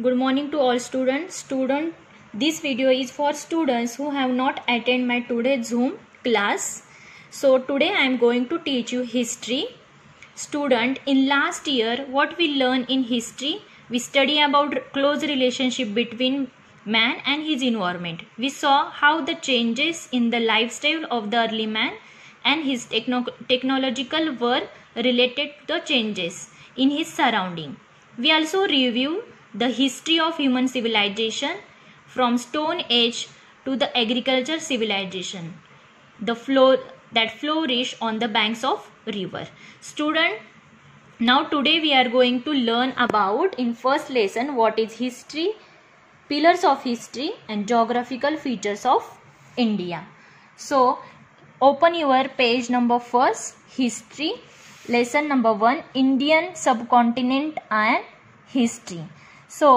good morning to all students. Student this video is for students who have not attended my today's zoom class. So today i am going to teach you history. Student in last year what we learn in history? We study about close relationship between man and his environment. We saw how the changes in the lifestyle of the early man and his techno- technological were related to the changes in his surrounding. We also review the history of human civilization from stone age to the agriculture civilization. The flow that flourish on the banks of river. Student now today we are going to learn about in first lesson what is history pillars of history and geographical features of india. So open your page number first history. Lesson number 1 indian subcontinent and history so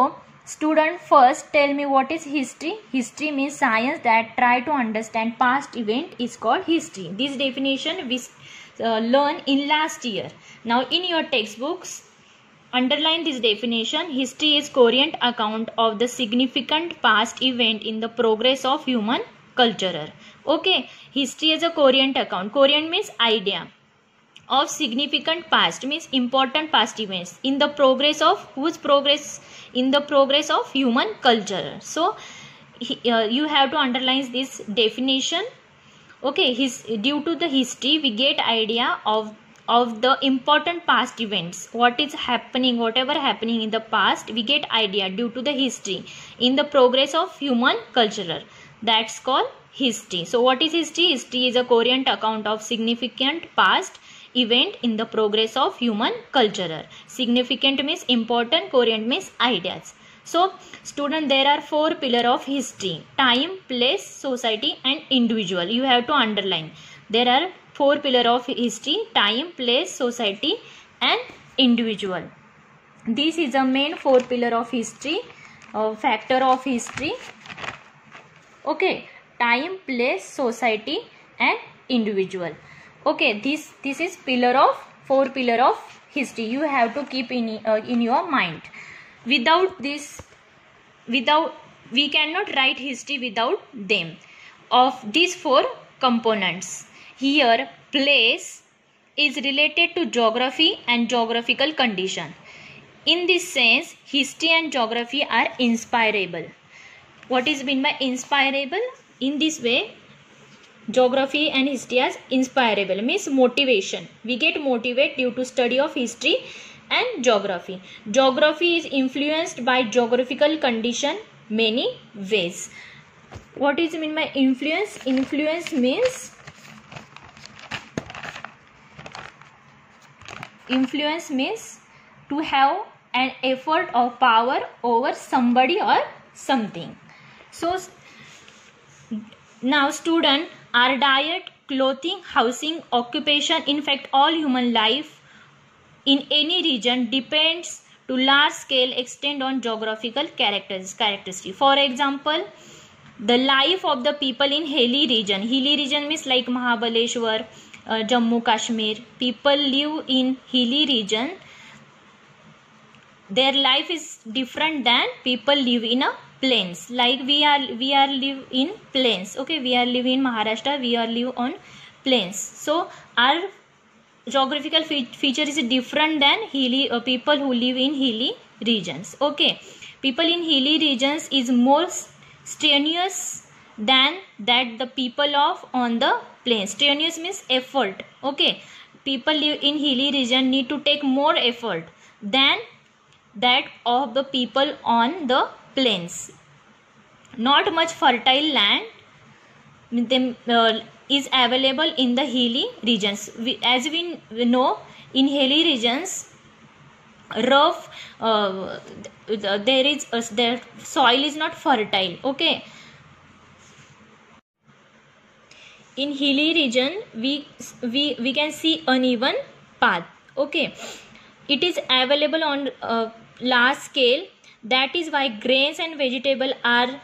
student first tell me what is history. History means science that try to understand past event is called history. This definition we uh, learn in last year. Now in your textbooks underline this definition. History is coherent account of the significant past event in the progress of human culture. Okay history is a coherent account. Coherent means idea of significant past means important past events in the progress of whose progress in the progress of human culture. So uh, you have to underline this definition. Okay his due to the history we get idea of of the important past events. What is happening whatever happening in the past we get idea due to the history in the progress of human culture. That's called history. So what is history? History is a coherent account of significant past event in the progress of human culture. Significant means important, coherent means ideas. So, student, there are four pillar of history. Time, place, society and individual. You have to underline. There are four pillar of history. Time, place, society and individual. This is a main four pillar of history. Uh, factor of history. Okay. Time, place, society and individual okay this this is pillar of four pillar of history. You have to keep in uh, in your mind. Without this without we cannot write history without them. Of these four components here place is related to geography and geographical condition. In this sense history and geography are inspirable. What is mean by inspirable? In this way geography and history as inspirable means motivation. We get motivated due to study of history and geography. Geography is influenced by geographical condition many ways. What is mean by influence? Influence means influence means to have an effort or power over somebody or something. So now student our diet, clothing, housing, occupation, in fact all human life in any region depends to large scale extent on geographical characteristics. For example, the life of the people in hilly region. Hilly region means like Mahabaleshwar, uh, Jammu Kashmir. People live in hilly region. Their life is different than people live in a plains. Like we are we are live in plains. Okay we are live in maharashtra. We are live on plains. So our geographical fe feature is different than hilly uh, people who live in hilly regions. Okay people in hilly regions is more strenuous than that the people of on the plains. Strenuous means effort. Okay people live in hilly region need to take more effort than that of the people on the plains. Not much fertile land uh, is available in the hilly regions. As we know in hilly regions rough uh, there is uh, soil is not fertile okay? In hilly region we we we can see uneven path okay? It is available on uh, large scale that is why grains and vegetable are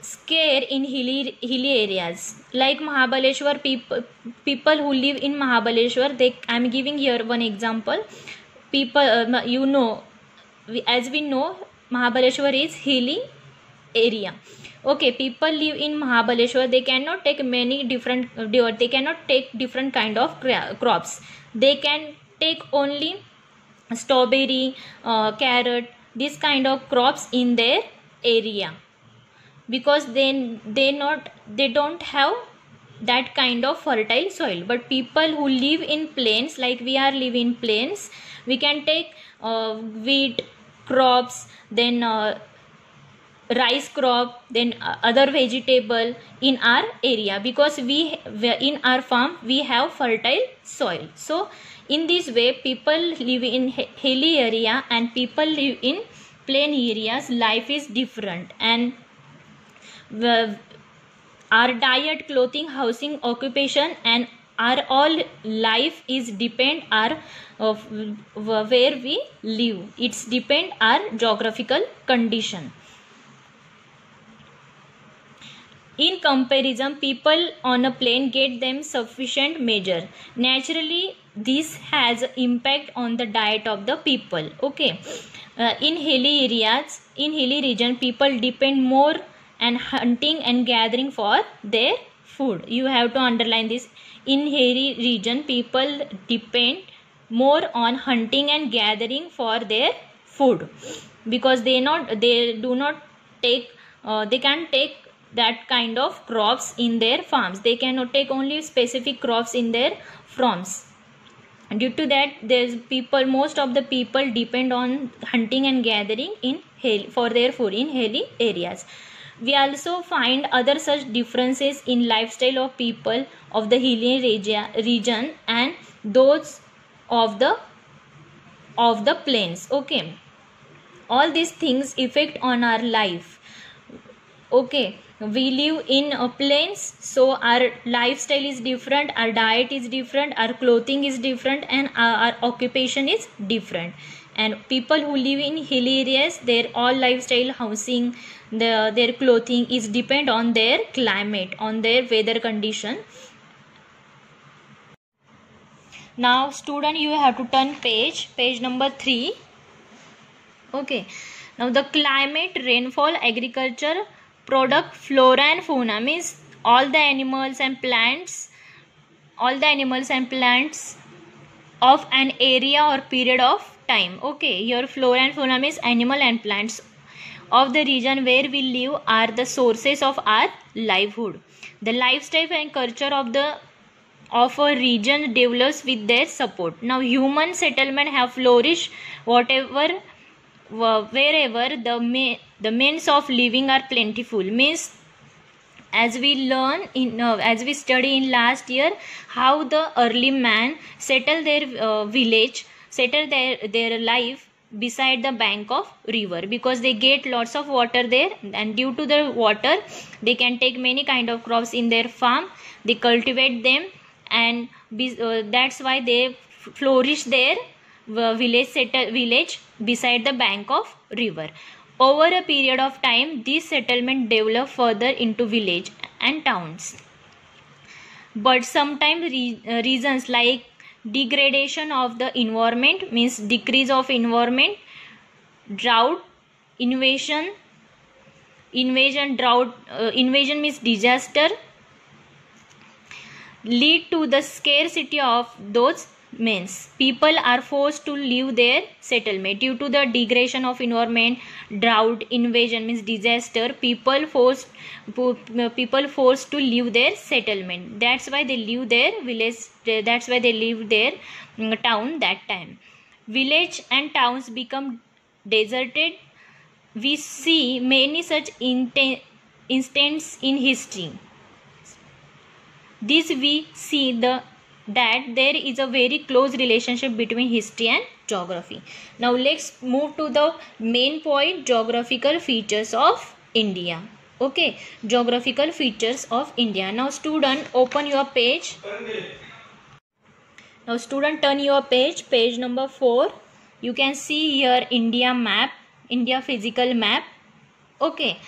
scarce in hilly hilly areas. Like mahabaleshwar people people who live in mahabaleshwar they i am giving here one example. People uh, you know we, as we know mahabaleshwar is hilly area. Okay people live in mahabaleshwar they cannot take many different they cannot take different kind of crops. They can take only strawberry uh, carrot this kind of crops in their area. Because they they not they don't have that kind of fertile soil. But people who live in plains like we are living in plains we can take uh, wheat crops then uh, rice crop then uh, other vegetable in our area. Because we in our farm we have fertile soil. So in this way people live in hilly area and people live in plain areas. Life is different. And our diet clothing housing occupation and our all life is depend our of where we live. It's depend our geographical condition. In comparison people on a plain get them sufficient measure. Naturally this has impact on the diet of the people okay? Uh, in hilly areas in hilly region people depend more and hunting and gathering for their food. You have to underline this. In hilly region people depend more on hunting and gathering for their food because they not they do not take uh, they can take that kind of crops in their farms. They cannot take only specific crops in their farms due to that there's people most of the people depend on hunting and gathering in for their food in hilly areas. We also find other such differences in lifestyle of people of the hilly region and those of the of the plains. Okay. All these things affect on our life okay we live in a plains so our lifestyle is different our diet is different our clothing is different and our, our occupation is different. And people who live in hilly areas their all lifestyle housing the, their clothing is depend on their climate on their weather condition. Now student you have to turn page page number 3 okay. Now the climate rainfall agriculture product flora and fauna means all the animals and plants all the animals and plants of an area or period of time okay your flora and fauna means animal and plants of the region where we live are the sources of our livelihood. The lifestyle and culture of the of a region develops with their support. Now human settlement have flourished whatever wherever the may, the means of living are plentiful. Means as we learn in uh, as we study in last year how the early man settle their uh, village settle their their life beside the bank of river. Because they get lots of water there and due to the water they can take many kind of crops in their farm. They cultivate them and be, uh, that's why they flourish their uh, village settle village beside the bank of river. Over a period of time this settlement develop further into village and towns. But sometimes re uh, reasons like degradation of the environment means decrease of environment drought invasion invasion drought uh, invasion means disaster lead to the scarcity of those means people are forced to leave their settlement due to the degradation of environment drought invasion means disaster. People forced people forced to leave their settlement. That's why they leave their village that's why they leave their mm, town that time. Village and towns become deserted. We see many such instances in history. This we see the that there is a very close relationship between history and geography. Now let's move to the main point geographical features of India. Okay, geographical features of India. Now student open your page. Now student turn your page, page number 4. You can see here India map, India physical map. Okay.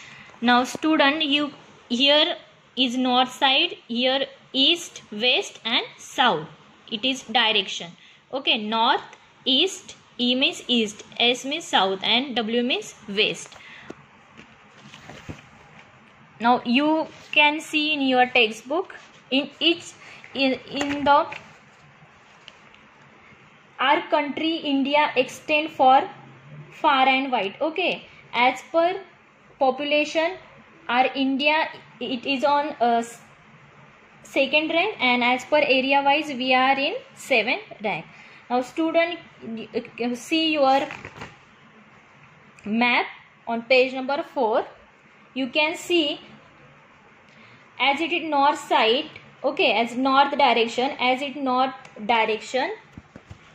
Now student you here is north side, here east west and south it is direction okay north east E means east, S means south, and W means west. Now you can see in your textbook in each in, in the our country India extend for far and wide. Okay, as per population, our India it is on uh, second rank and as per area wise we are in seventh rank. Now student see your map on page number 4 you can see as it is north side okay as north direction as it north direction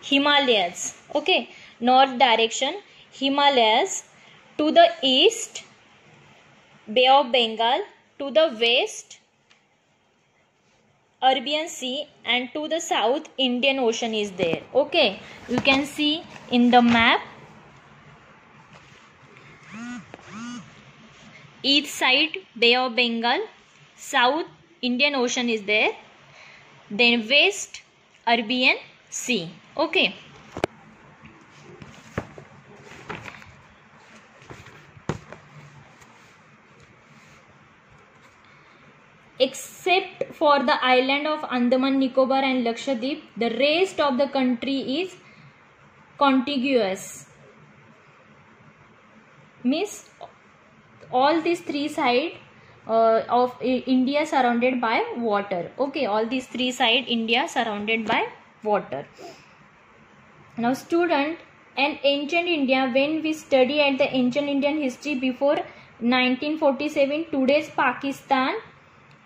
himalayas okay. North direction himalayas to the east bay of bengal to the west Arabian Sea and to the south Indian Ocean is there. Okay, you can see in the map east side Bay of Bengal, south Indian Ocean is there, then west Arabian Sea. Okay. except for the island of Andaman, Nicobar and Lakshadweep, the rest of the country is contiguous. Means all these three sides uh, of India surrounded by water. Okay, all these three sides India surrounded by water. Now student, and ancient India, when we study at the ancient Indian history before 1947, today's Pakistan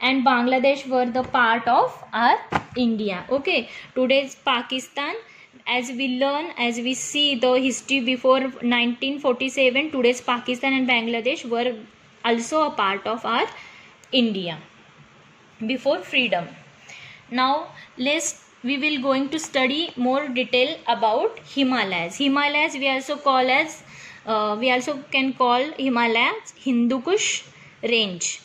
and Bangladesh were the part of our India. Okay, today's Pakistan as we learn as we see the history before 1947 today's Pakistan and Bangladesh were also a part of our India before freedom. Now let's we will going to study more detail about Himalayas. Himalayas we also call as uh, we also can call Himalayas Hindu Kush range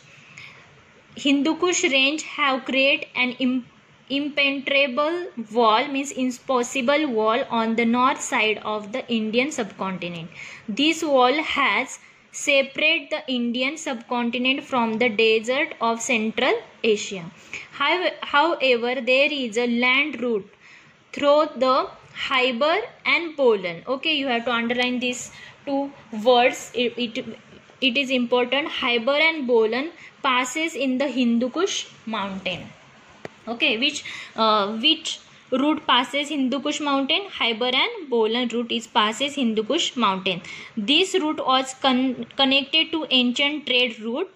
Hindu Kush range have created an impenetrable wall means impossible wall on the north side of the Indian subcontinent. This wall has separated the Indian subcontinent from the desert of Central Asia. However, there is a land route through the Khyber and Bolan. Okay, you have to underline these two words. It, it, it is important. Khyber and Bolan passes in the Hindu Kush mountain. Okay, which uh, which route passes Hindu Kush mountain? Khyber and Bolan route is passes Hindu Kush mountain. This route was con connected to ancient trade route.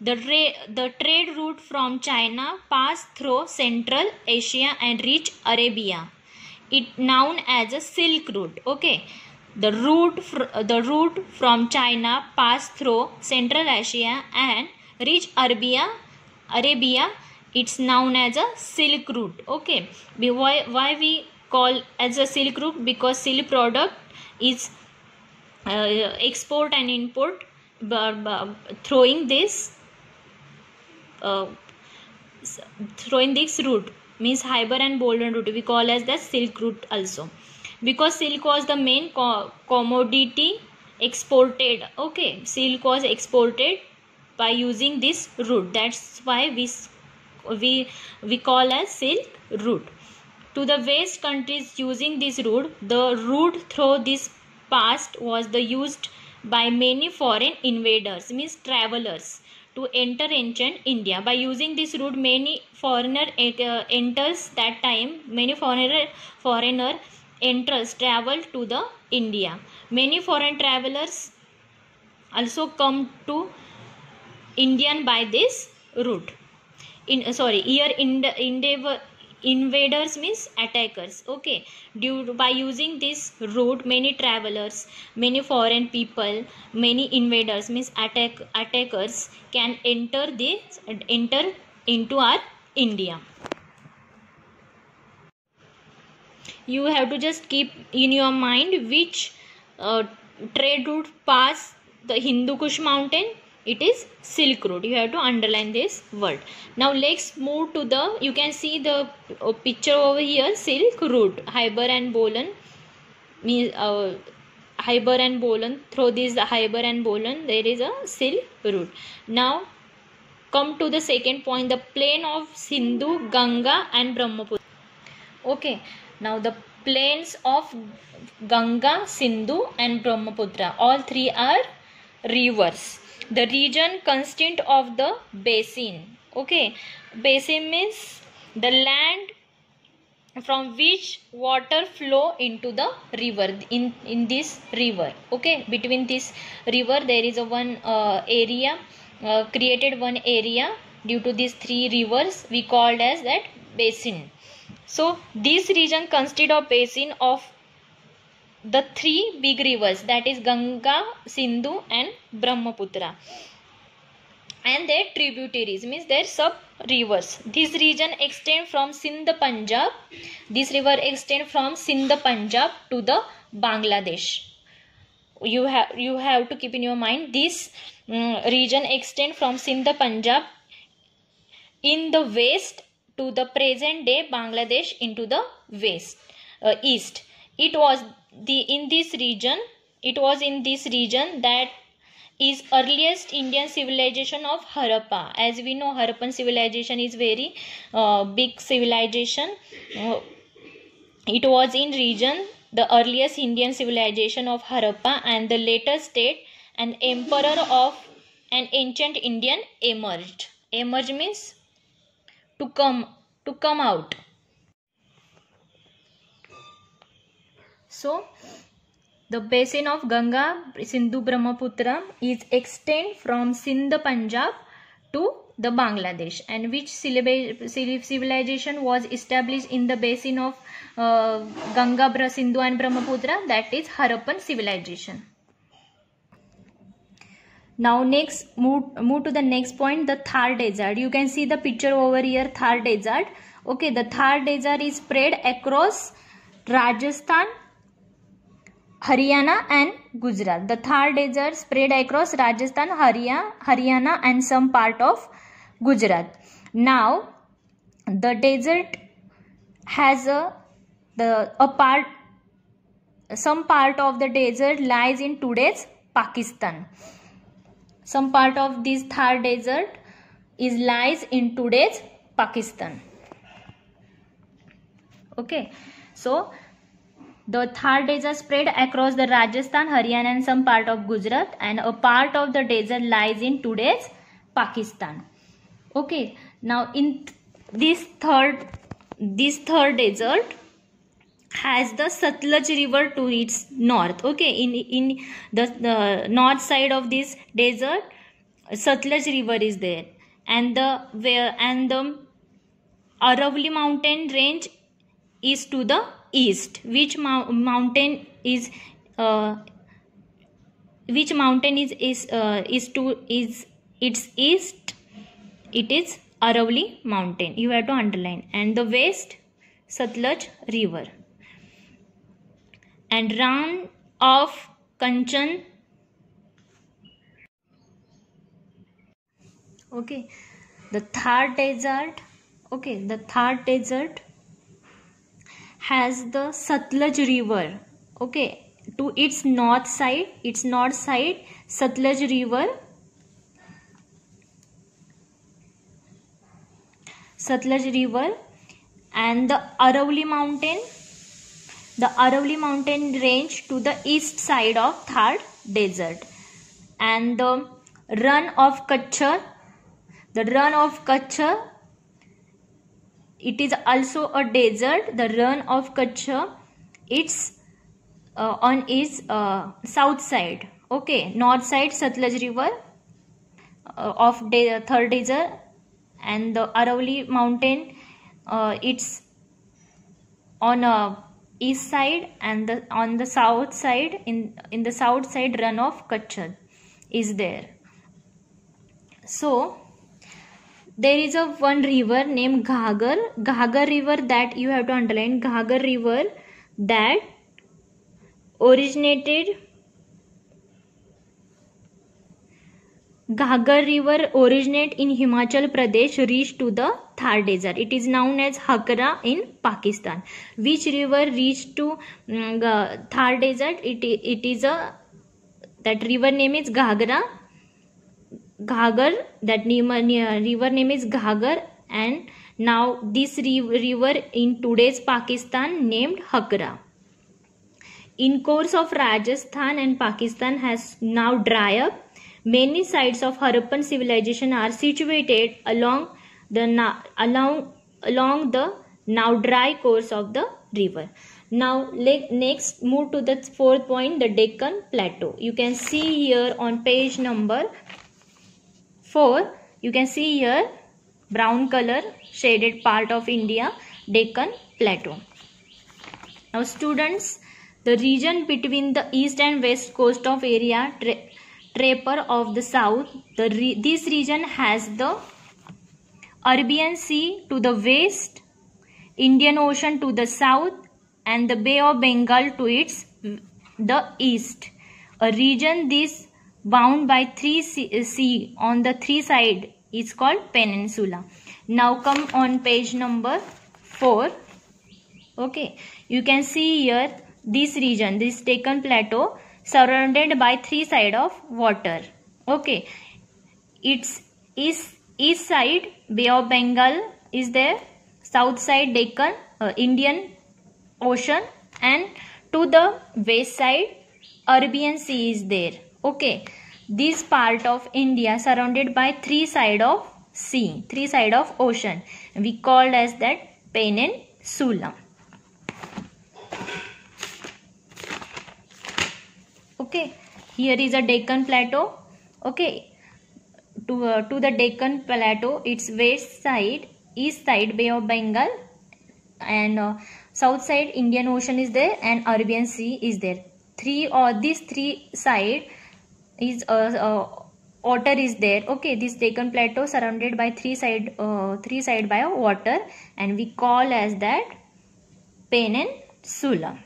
The, the trade route from China passed through Central Asia and reached Arabia. It known as a Silk Route. Okay, the route the route from China passed through Central Asia and reach Arabia Arabia it's known as a silk route. Okay. Why, why we call as a silk route? Because silk product is uh, export and import throwing this uh, throwing this route. Means Khyber and Bolan route. We call as the silk route also. Because silk was the main co commodity exported. Okay. Silk was exported by using this route that's why we we we call as silk route to the west countries using this route the route through this past was the used by many foreign invaders means travelers to enter ancient India. By using this route, many foreigner uh, enters that time. Many foreigner foreigner enters travel to the India. Many foreign travelers also come to Indian by this route. In uh, sorry, here in endeavor invaders means attackers. Okay. Due by using this route many travelers many foreign people many invaders means attack attackers can enter this enter into our india. You have to just keep in your mind which uh, trade route pass the hindu kush mountain it is silk route you have to underline this word now let's move to the you can see the uh, picture over here silk route Khyber and Bolan means uh, Khyber and Bolan. Through this Khyber and Bolan, there is a Silk route. Now, come to the second point: the plain of Sindhu, Ganga, and Brahmaputra. Okay, now the plains of Ganga, Sindhu, and Brahmaputra. All three are rivers. The region constant of the basin. Okay, basin means the land from which water flow into the river in in this river. Okay? Between this river there is a one uh, area uh, created one area due to these three rivers we called as that basin. So this region consists of basin of the three big rivers that is ganga sindhu and brahmaputra. And their tributaries means their sub rivers this region extend from sindh punjab this river extend from sindh punjab to the bangladesh. You have you have to keep in your mind this um, region extend from sindh punjab in the west to the present day bangladesh into the west uh, east. It was the in this region it was in this region that is earliest Indian civilization of Harappa. As we know, Harappan civilization is very uh, big civilization. Uh, it was in region the earliest Indian civilization of Harappa and the later state an emperor of an ancient Indian emerged. Emerge means to come to come out. So the basin of Ganga, Sindhu Brahmaputra is extend from Sindh Punjab to the Bangladesh and which civilization was established in the basin of uh, Ganga, Sindhu and Brahmaputra that is Harappan civilization. Now next move, move to the next point the Thar desert. You can see the picture over here Thar desert. Okay the Thar desert is spread across Rajasthan, Haryana and Gujarat. The Thar desert spread across Rajasthan, Haryana and some part of Gujarat. Now, the desert has a the a part some part of the desert lies in today's Pakistan. Some part of this Thar desert is lies in today's Pakistan. Okay. So, the Thar desert spread across the Rajasthan, Haryana and some part of Gujarat and a part of the desert lies in today's Pakistan. Okay, now in this third this third desert has the Satluj river to its north. Okay, in in the, the north side of this desert, Satluj river is there, and the where and the Aravalli mountain range is to the east which mountain is uh, which mountain is is uh, is to is its east it is Aravalli mountain. You have to underline. And the west Satluj river. And run of Kanchan okay. The third desert. Okay. The third desert has the Satluj river okay? To its north side its north side Satluj river. Satluj river and the Aravalli mountain. The Aravalli mountain range to the east side of Thar desert. And the Rann of Kutch the Rann of Kutch it is also a desert. The Rann of Kutch it's uh, on its uh, south side. Okay north side Satluj river uh, of the third desert. And the Aravalli mountain uh, it's on a east side and the, on the south side in in the south side Rann of Kutch is there. So there is a one river named Ghaggar. Ghaggar river that you have to underline. Ghaggar river that originated Ghaggar river originate in Himachal Pradesh reach to the Thar desert. It is known as Hakra in Pakistan. Which river reached to um, Thar desert? It, it is a that river name is Ghagra. Ghaggar that river name is Ghaggar and now this river in today's Pakistan named Hakra. In course of Rajasthan and Pakistan has now dry up Many sites of Harappan civilization are situated along the along along the now dry course of the river. Now next move to the fourth point the Deccan Plateau. You can see here on page number 4 you can see here brown color shaded part of India Deccan Plateau. Now students the region between the east and west coast of area Draper of the south. The re this region has the Arabian Sea to the west, Indian Ocean to the south and the Bay of Bengal to its the east. A region this bound by three sea, sea on the three side is called peninsula. Now come on page number 4. Okay, you can see here this region, this Deccan Plateau surrounded by three side of water. Okay. Its east east side bay of bengal is there. South side deccan uh, indian ocean. And to the west side arabian sea is there okay. This part of india surrounded by three side of sea three side of ocean. We called as that peninsula. Okay. Here is a deccan plateau. Okay. To uh, to the deccan plateau its west side east side bay of bengal and uh, south side indian ocean is there and arabian sea is there. Three or uh, these three side is uh, uh, water is there. Okay this deccan plateau surrounded by three side uh, three side by water and we call as that peninsula.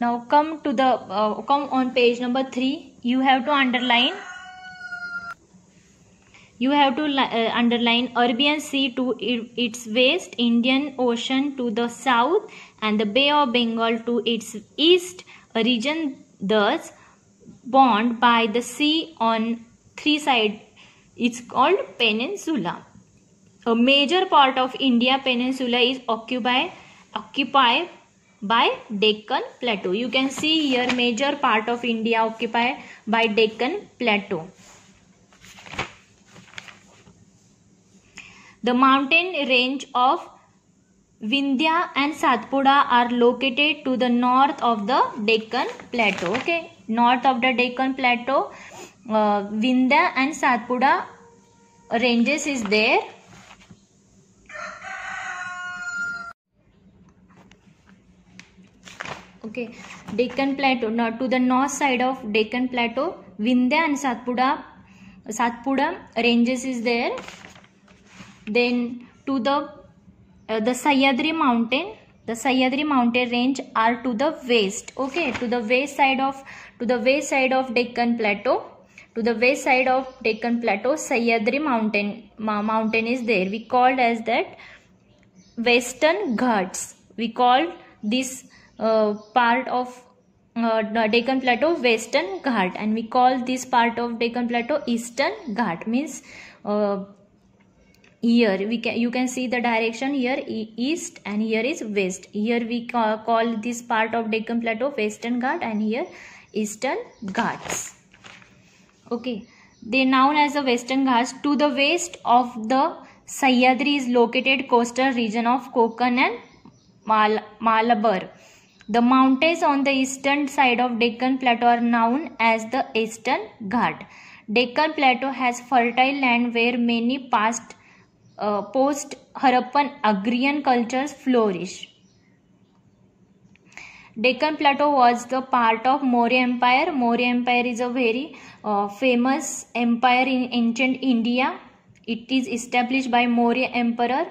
Now come to the uh, come on page number 3 you have to underline you have to uh, underline Arabian Sea to its west, Indian Ocean to the south and the Bay of Bengal to its east, a region thus bound by the sea on three sides. It's called peninsula. A major part of India peninsula is occupied, occupied by Deccan Plateau. You can see here major part of India occupied by Deccan Plateau. The mountain range of Vindhya and Satpura are located to the north of the Deccan Plateau. Okay, north of the Deccan Plateau, uh, Vindhya and Satpura ranges is there okay deccan plateau now to the north side of deccan plateau vindhya and satpura satpura ranges is there then to the uh, the sahyadri mountain the sahyadri mountain range are to the west okay? To the west side of to the west side of deccan plateau to the west side of deccan plateau sahyadri mountain mountain is there. We called as that western ghats. We call this uh, part of uh, Deccan Plateau Western Ghat and we call this part of Deccan Plateau Eastern Ghat. Means uh, here we can you can see the direction. Here east and here is west. Here we call, call this part of Deccan Plateau Western Ghat and here Eastern Ghats. Okay. They known as the Western Ghats. To the west of the Sahyadri is located coastal region of Konkan and Mal Malabar. The mountains on the eastern side of Deccan Plateau are known as the Eastern Ghat. Deccan Plateau has fertile land where many past uh, post-Harappan agrarian cultures flourish. Deccan Plateau was the part of Maurya Empire. Maurya Empire is a very uh, famous empire in ancient India. It is established by Maurya Emperor.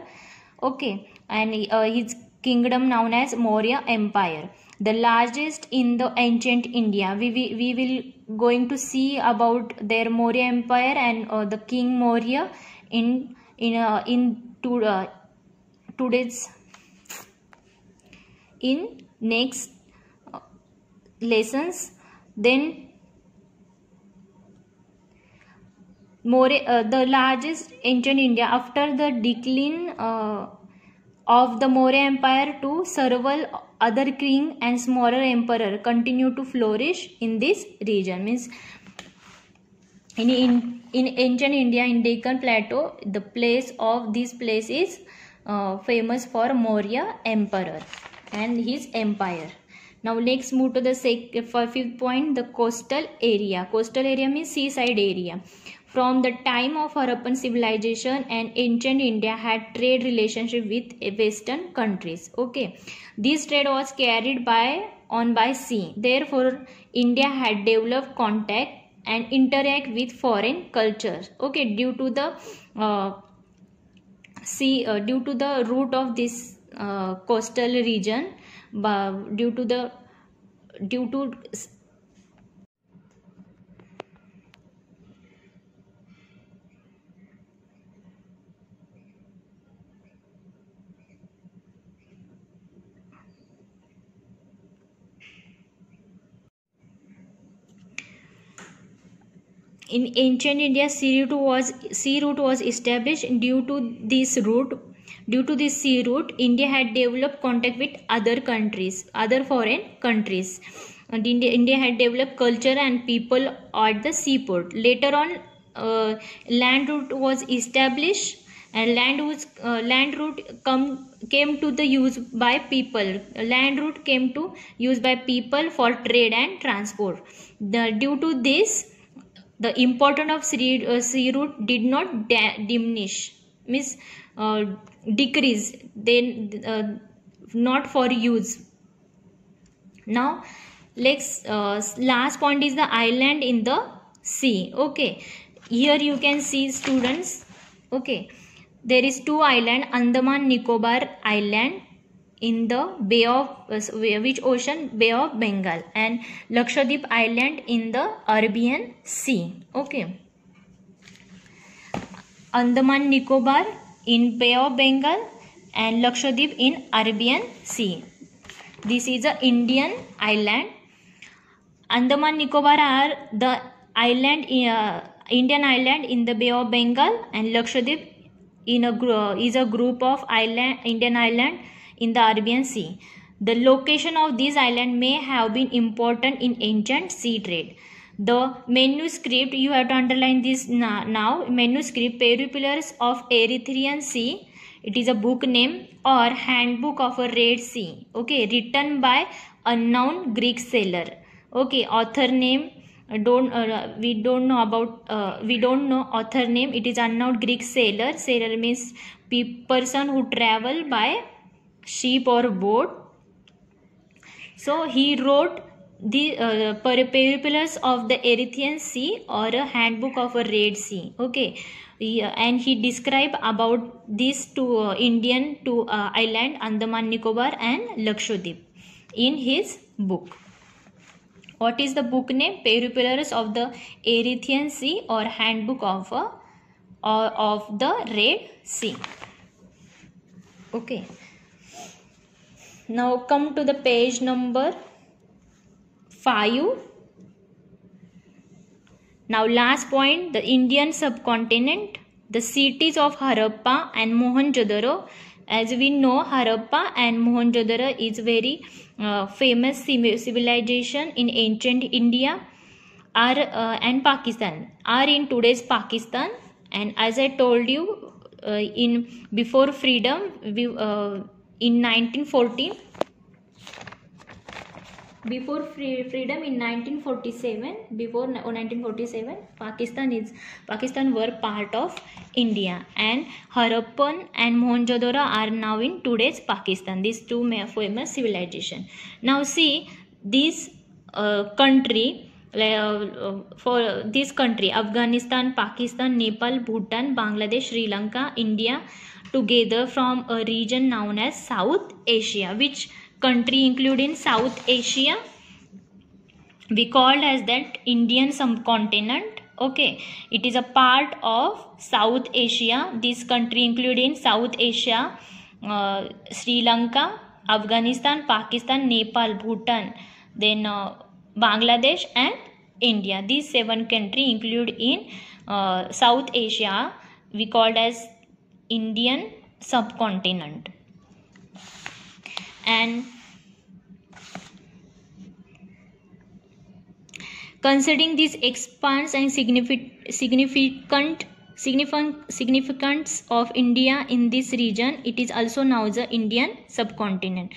Okay, and uh, his kingdom known as Maurya Empire. The largest in the ancient India. We, we, we will going to see about their Maurya Empire and uh, the King Maurya in in uh, in to, uh, today's in next uh, lessons. Then more uh, the largest ancient India after the decline uh, of the Maurya Empire to several other king and smaller emperor continue to flourish in this region means in, in ancient India in Deccan Plateau the place of this place is uh, famous for Maurya Emperor and his empire now let's move to the fifth point the coastal area coastal area means seaside area from the time of Harappan civilization and ancient India had trade relationship with western countries. Okay. This trade was carried by on by sea. Therefore, India had developed contact and interact with foreign cultures. Okay. Due to the uh, sea, uh, due to the root of this uh, coastal region, due to the due to in ancient India, sea route was sea route was established. Due to this route, due to this sea route, India had developed contact with other countries, other foreign countries. And India, India had developed culture and people at the seaport. Later on, uh, land route was established and land was uh, land route come came to the use by people land route came to use by people for trade and transport the, due to this the importance of sea, uh, did not diminish means uh, decrease then uh, not for use. Now let's uh, last point is the island in the sea. Okay. Here you can see students. Okay. There is two island andaman nicobar island in the Bay of uh, which ocean? Bay of Bengal and Lakshadweep island in the Arabian Sea. Okay. Andaman Nicobar in Bay of Bengal and Lakshadweep in Arabian Sea. This is a Indian island. Andaman Nicobar are the island uh, Indian island in the Bay of Bengal and Lakshadweep in a uh, is a group of island Indian island in the Arabian Sea. The location of this island may have been important in ancient sea trade. The manuscript, you have to underline this now, manuscript Periplus of Erythraean Sea. It is a book name or handbook of a Red Sea. Okay, written by unknown Greek sailor. Okay, author name don't uh, we don't know about uh, we don't know author name it is unknown greek sailor sailor means person who travel by sheep or boat. So he wrote the uh, of the Erythraean Sea or a handbook of a Red Sea. Okay, yeah, and he described about these two uh, Indian two uh, island Andaman Nicobar and Lakshadweep in his book. What is the book name? Periplus of the Erythraean Sea or handbook of a, or of the Red Sea. Okay. Now come to the page number 5. Now last point the Indian subcontinent the cities of Harappa and Mohenjo-daro as we know Harappa and Mohenjo-daro is very uh, famous civilization in ancient India are uh, and Pakistan are in today's Pakistan and as I told you uh, in before freedom we uh, in 1914 before free, freedom in 1947 before 1947 pakistan is pakistan were part of india and harappan and mohenjo-daro are now in today's pakistan these two famous civilization. Now see this uh, country for this country Afghanistan, Pakistan, Nepal, Bhutan, Bangladesh, Sri Lanka, India together from a region known as South Asia. Which country including South Asia? We called as that Indian subcontinent. Okay, it is a part of South Asia. This country including South Asia, uh, Sri Lanka, Afghanistan, Pakistan, Nepal, Bhutan, then uh, Bangladesh and India. These seven countries include in uh, South Asia. We called as Indian subcontinent. And considering this expanse and significant significant significance of India in this region, it is also now the Indian subcontinent.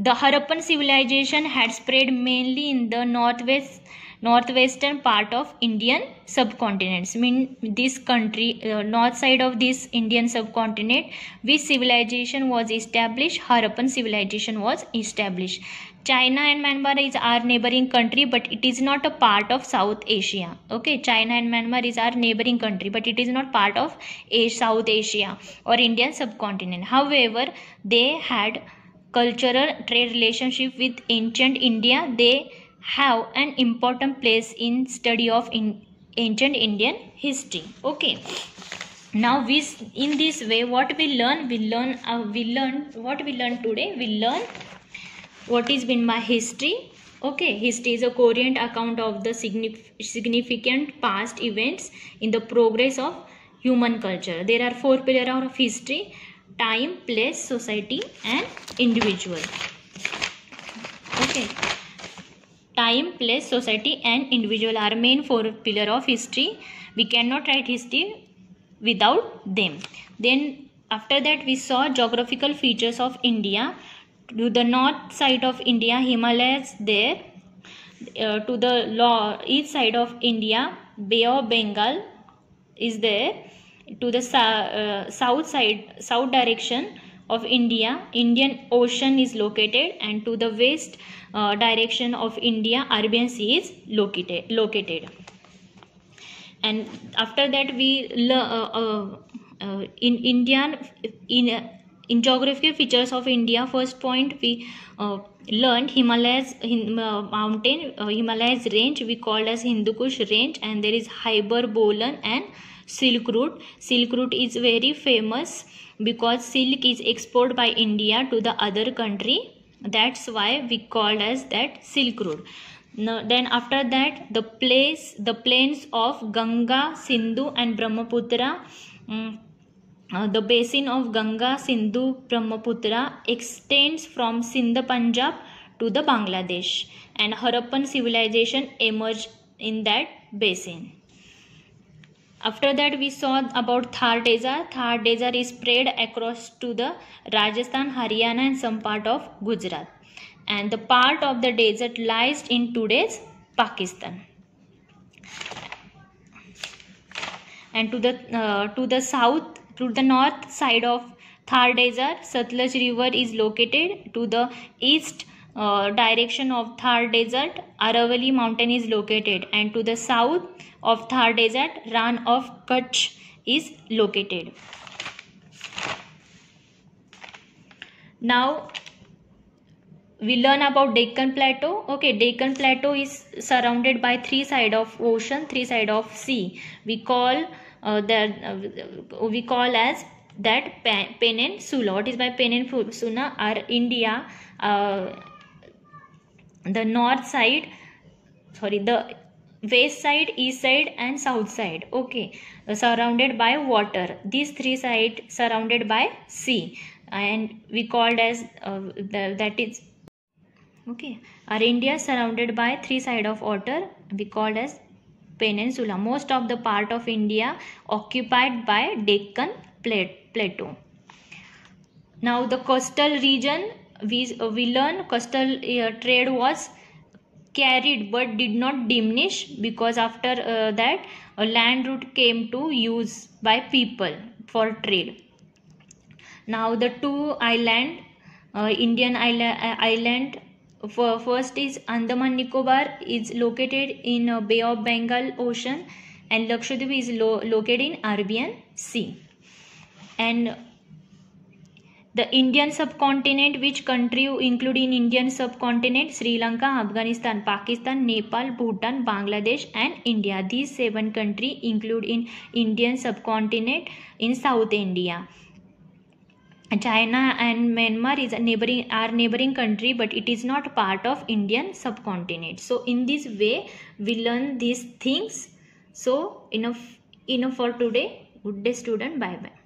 The Harappan civilization had spread mainly in the northwest northwestern part of Indian subcontinent. Mean this country, uh, north side of this Indian subcontinent, which civilization was established? Harappan civilization was established. China and Myanmar is our neighboring country, but it is not a part of South Asia. Okay, China and Myanmar is our neighboring country, but it is not part of South Asia or Indian subcontinent. However, they had cultural trade relationship with ancient India, they have an important place in study of in ancient Indian history. Okay. Now we in this way what we learn we learn uh, we learn what we learn today we learn what is been my history. Okay. History is a coherent account of the significant past events in the progress of human culture. There are four pillars of history time place society and individual. Okay. Time place society and individual are main four pillar of history. We cannot write history without them. Then after that we saw geographical features of india. To the north side of india himalayas there. Uh, to the east side of india bay of bengal is there to the uh, south side south direction of india. Indian ocean is located and to the west uh, direction of india arabian sea is located located. And after that we uh, uh, uh, in indian in in geographical features of india first point we uh, learned himalayas him, uh, mountain himalayas range we called as hindu kush range and there is Khyber bolan and silk route. Silk route is very famous because silk is exported by india to the other country. That's why we called as that silk route. Now, then after that the place the plains of ganga sindhu and brahmaputra um, uh, the basin of ganga sindhu brahmaputra extends from sindh punjab to the bangladesh and harappan civilization emerged in that basin after that we saw about Thar Desert. Thar Desert is spread across to the Rajasthan, Haryana and some part of Gujarat. And the part of the desert lies in today's Pakistan. And to the uh, to the south, to the north side of Thar Desert, Satluj River is located. To the east uh, direction of Thar Desert, Aravalli mountain is located and to the south of Thar Desert, Rann of Kutch is located. Now we learn about Deccan Plateau. Okay, Deccan Plateau is surrounded by three side of ocean, three side of sea. We call uh, that uh, we call as that peninsula. What is by peninsula? Our India. Uh, the north side sorry the west side east side and south side okay surrounded by water. These three sides surrounded by sea and we called as uh, the, that is okay our india surrounded by three side of water we called as peninsula. Most of the part of india occupied by deccan plateau. Now the coastal region we, we learn coastal uh, trade was carried but did not diminish because after uh, that a land route came to use by people for trade now the two island uh, indian island, uh, island for first is Andaman Nicobar is located in uh, Bay of Bengal Ocean and Lakshadweep is lo- located in Arabian Sea. And the Indian subcontinent, which country include in Indian subcontinent? Sri Lanka, Afghanistan, Pakistan, Nepal, Bhutan, Bangladesh and India. These seven countries include in Indian subcontinent in South India. China and Myanmar is a neighboring are neighboring country but it is not part of Indian subcontinent. So in this way we learn these things. So enough enough for today. Good day student. Bye bye.